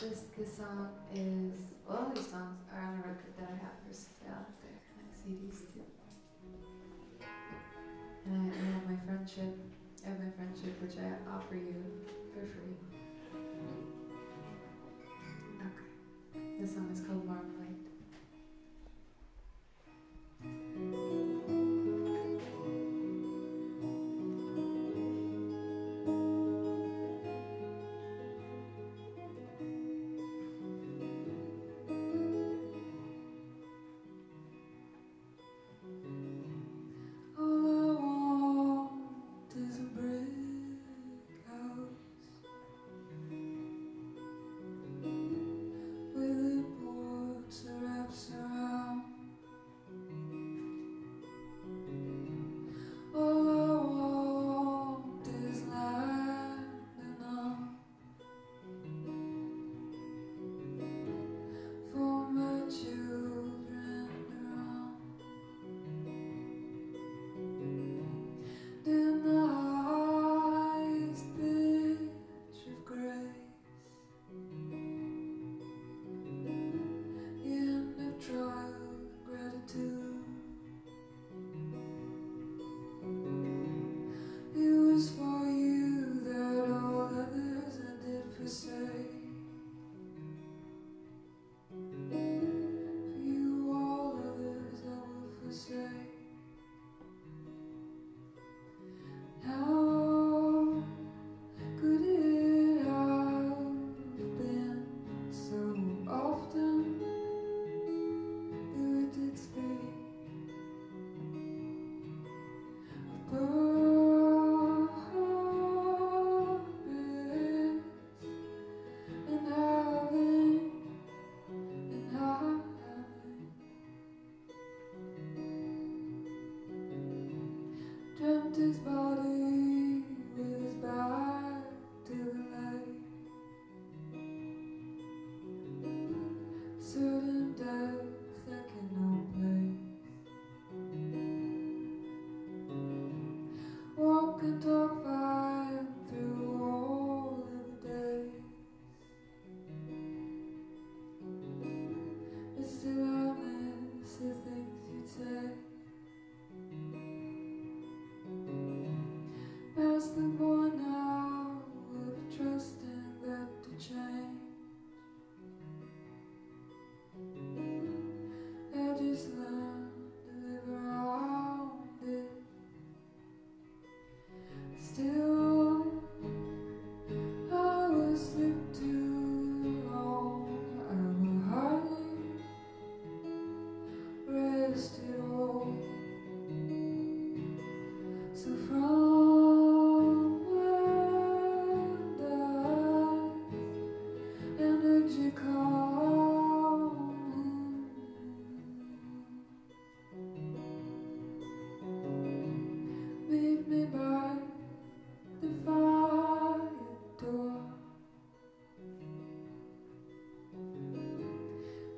this this song is well, all these songs are on a record that I have for sale out there, like CDs too. And I, I have my friendship. I have my friendship, which I offer you for free. Mm-hmm. Okay. This song is called Marmalade. His body The of to change. I just learned to live around it. Still, I will slip too long. I will hardly rest at all. So from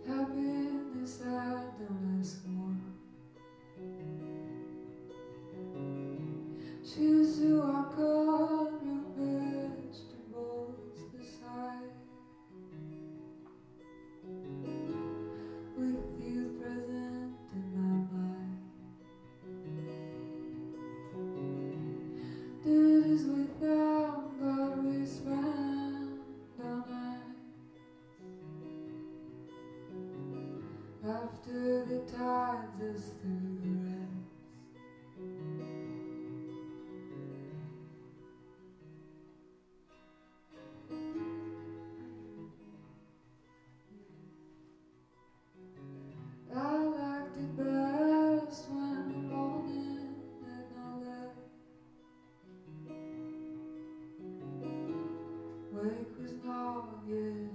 Happiness, I don't ask more. Choose to walk on After the tides us through the rest I liked it best when the morning had not left. Wake was not yet